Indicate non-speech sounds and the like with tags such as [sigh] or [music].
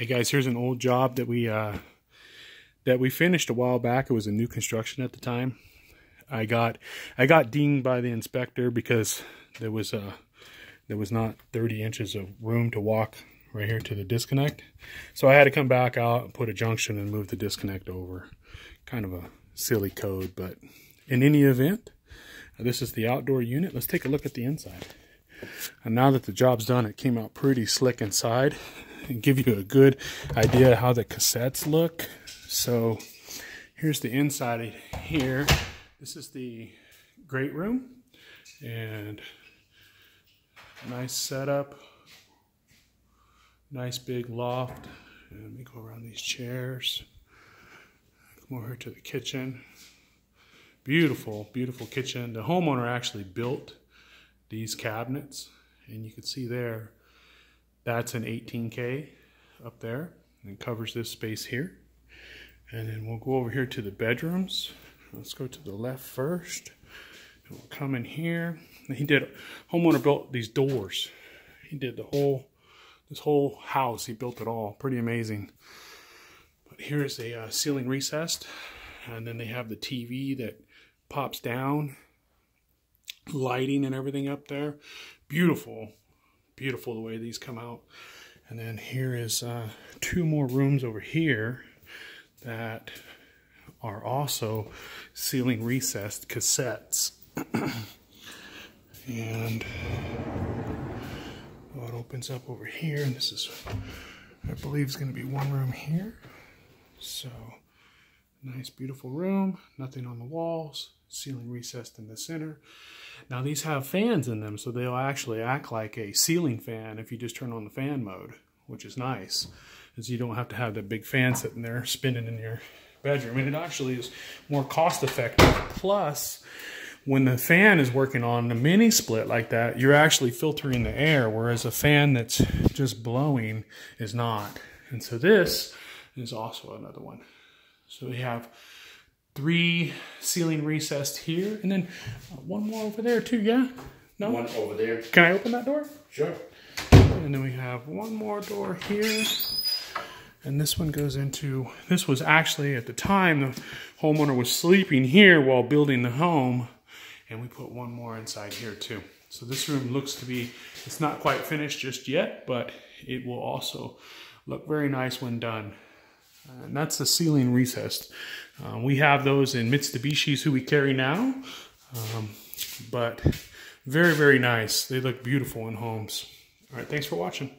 Hey guys, here's an old job that we uh, that we finished a while back. It was a new construction at the time. I got I got dinged by the inspector because there was uh, there was not 30 inches of room to walk right here to the disconnect. So I had to come back out and put a junction and move the disconnect over. Kind of a silly code, but in any event, this is the outdoor unit. Let's take a look at the inside. And now that the job's done, it came out pretty slick inside [laughs] give you a good idea how the cassettes look. So here's the inside here. This is the great room and nice setup. Nice big loft. And let me go around these chairs. Come over here to the kitchen. Beautiful, beautiful kitchen. The homeowner actually built these cabinets and you can see there that's an 18K up there and covers this space here. And then we'll go over here to the bedrooms. Let's go to the left first. And we'll come in here. And he did, homeowner built these doors. He did the whole, this whole house. He built it all. Pretty amazing. But here's a uh, ceiling recessed. And then they have the TV that pops down. Lighting and everything up there. Beautiful beautiful the way these come out. And then here is uh, two more rooms over here that are also ceiling recessed cassettes. [clears throat] and well, it opens up over here, and this is, I believe, is going to be one room here. So, nice, beautiful room, nothing on the walls, ceiling recessed in the center. Now these have fans in them, so they'll actually act like a ceiling fan if you just turn on the fan mode, which is nice, as you don't have to have that big fan sitting there spinning in your bedroom. And it actually is more cost effective. Plus, when the fan is working on the mini split like that, you're actually filtering the air, whereas a fan that's just blowing is not. And so this is also another one. So we have three ceiling recessed here, and then uh, one more over there too, yeah? No? One over there. Can I open that door? Sure. And then we have one more door here. And this one goes into, this was actually at the time the homeowner was sleeping here while building the home. And we put one more inside here too. So this room looks to be, it's not quite finished just yet, but it will also look very nice when done. Uh, and that's the ceiling recessed. Uh, we have those in Mitsubishi's who we carry now, um, but very, very nice. They look beautiful in homes. All right, thanks for watching.